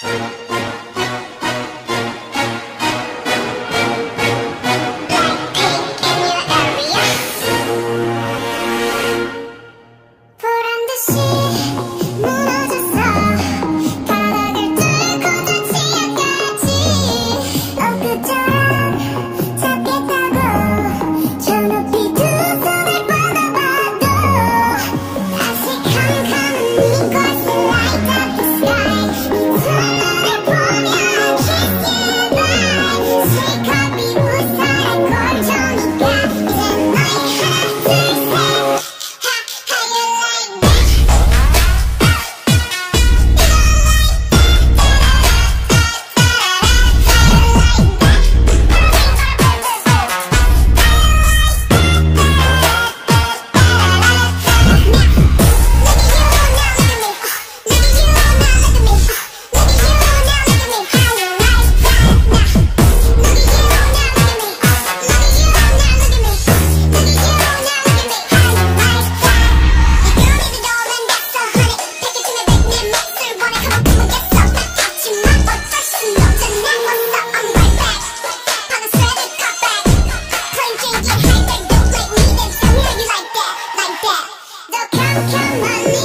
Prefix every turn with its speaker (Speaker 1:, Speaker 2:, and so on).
Speaker 1: thank the cam cam money.